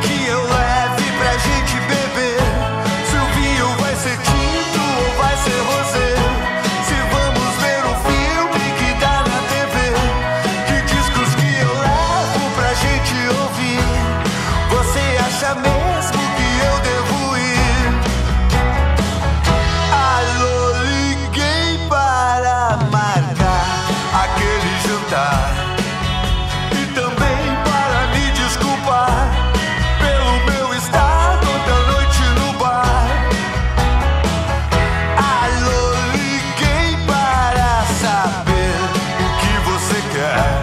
Que eu leve pra gente Yeah.